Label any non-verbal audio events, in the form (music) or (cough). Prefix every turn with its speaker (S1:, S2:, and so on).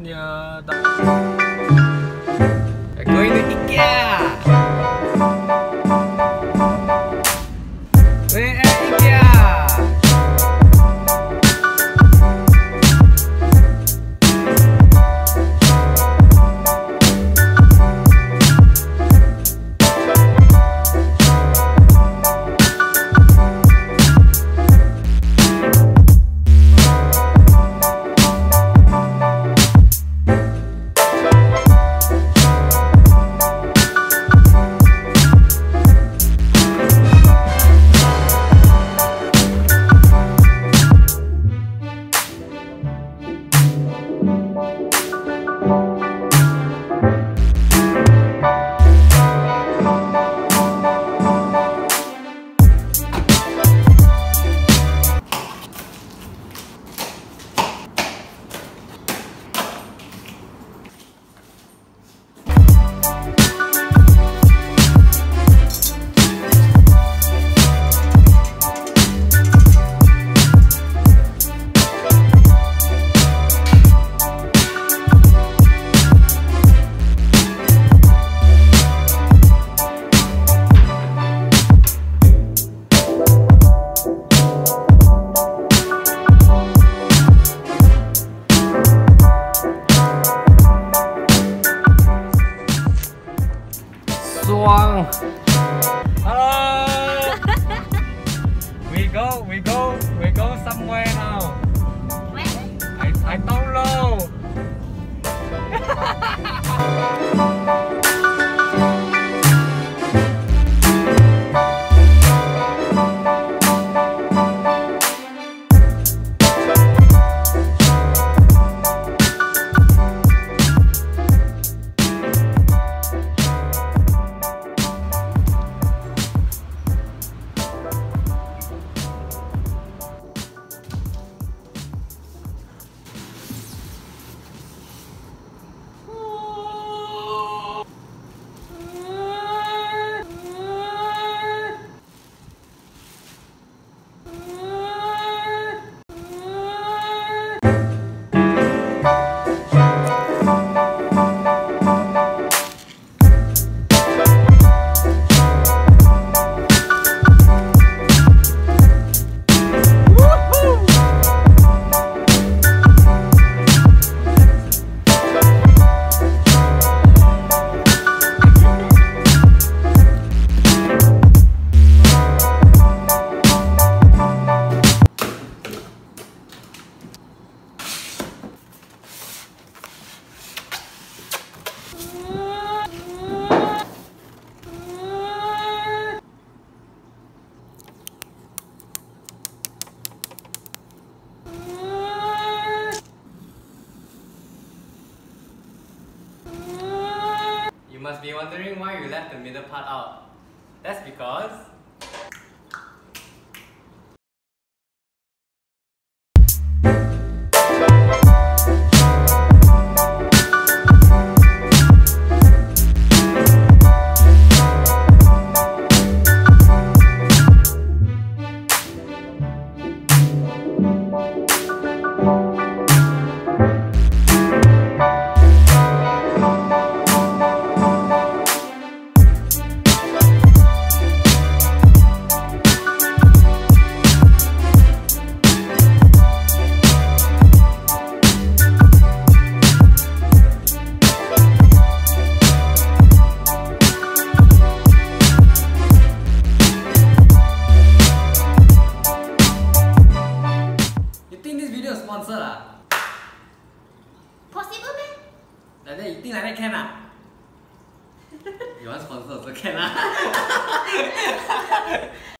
S1: Yeah. Xuân Hello. (laughs) We go, we go, we go somewhere now. I, I don't must be wondering why you left the middle part out. That's because ないケナ